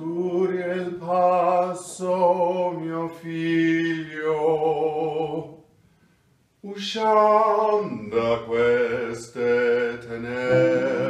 Costuri passo, mio figlio, usciam da queste tenere.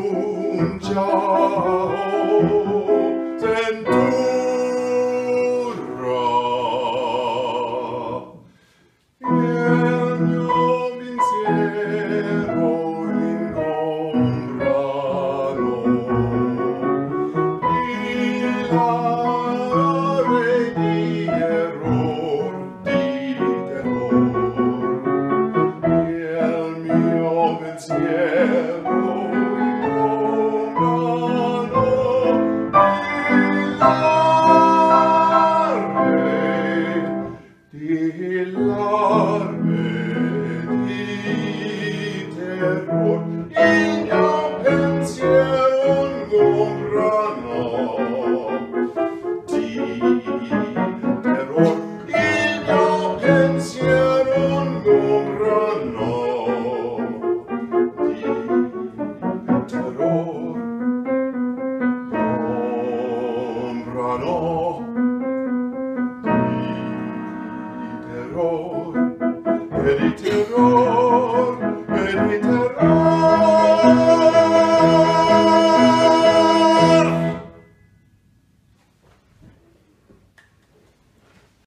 annunciao sentura e il mio pensiero illar Peritior, peritior,